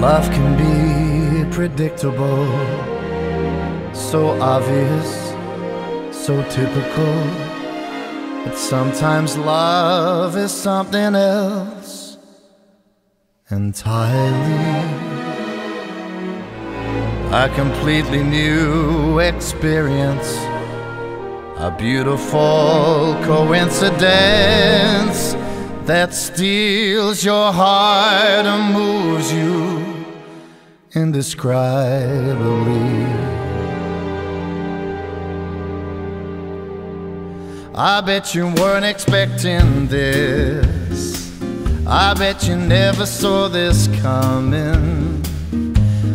Love can be predictable, so obvious, so typical. But sometimes love is something else entirely. A completely new experience, a beautiful coincidence that steals your heart and moves you indescribably. I bet you weren't expecting this. I bet you never saw this coming.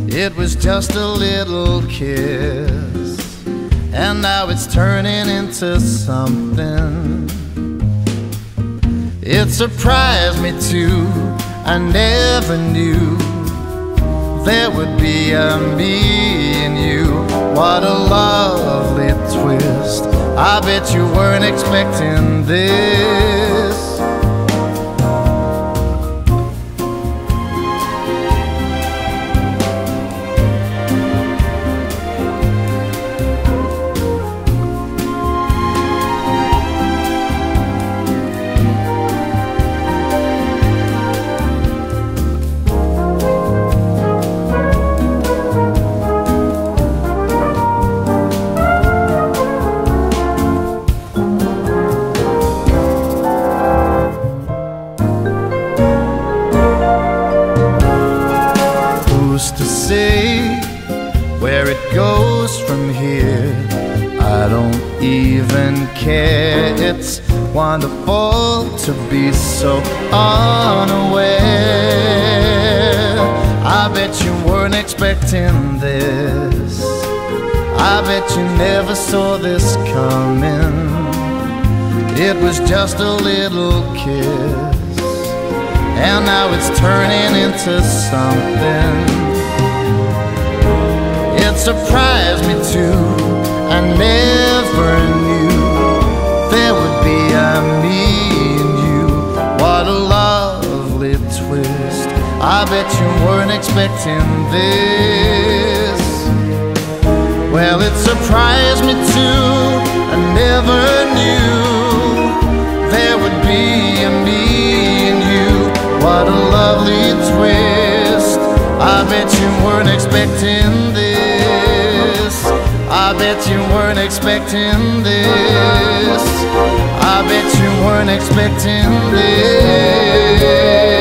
It was just a little kiss, and now it's turning into something. It surprised me too. I never knew there would be a me in you. What a lovely twist. I bet you weren't expecting this. Say where it goes from here? I don't even care. It's wonderful to be so unaware. I bet you weren't expecting this. I bet you never saw this coming. It was just a little kiss. And now it's turning into something. Surprised me too. I never knew there would be a me in you. What a lovely twist. I bet you weren't expecting this. Well, it surprised me too. I never knew there would be a me in you. What a lovely twist. I bet you weren't expecting this. I bet you weren't expecting this. I bet you weren't expecting this.